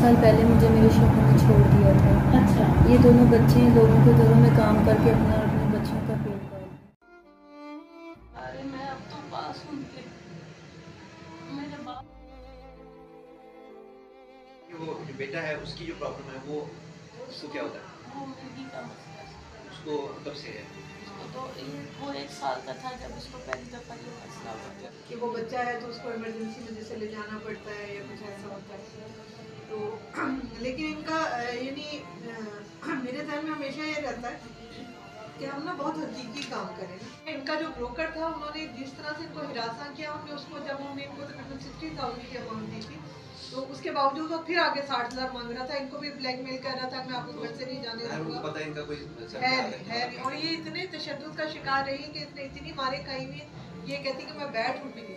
साल पहले मुझे मेरे शोहर ने छोड़ दिया था। अच्छा। ये दोनों बच्चे हैं लोगों के घरों में काम करके अपना और अपने बच्चों का पेट पाल अरे मैं अब तो पास हूँ। उनके मेरे बाप वो जो बेटा है उसकी जो प्रॉब्लम है वो उसको क्या होता है? वो मिर्गी का मसला उसको कब से है? उसको तो ये वो एक साल का था जब उसको पहली दफ़ा ये मसला हुआ था। कि वो बच्चा है तो उसको इमरजेंसी में जैसे ले जाना पड़ता है या कुछ ऐसा होता है। रहता है? कि हम ना बहुत हकीकी काम करें। इनका जो ब्रोकर था उन्होंने जिस तरह से इनको हिरासा किया उन्होंने उसको जब हमने इनको तकरीबन सिक्सटी थाउज़ेंड की अमाउंट दी थी तो उसके बावजूद वो फिर आगे साठ हज़ार मांग रहा था। इनको भी ब्लैकमेल कर रहा था मैं आपको घर से नहीं जाने दूँगा। पता इनका कोई है नहीं है नहीं? और ये इतने तशद का शिकार रही कि इसने इतनी मारे खाई हुई ये कहती कि मैं बैठ उठ भी नहीं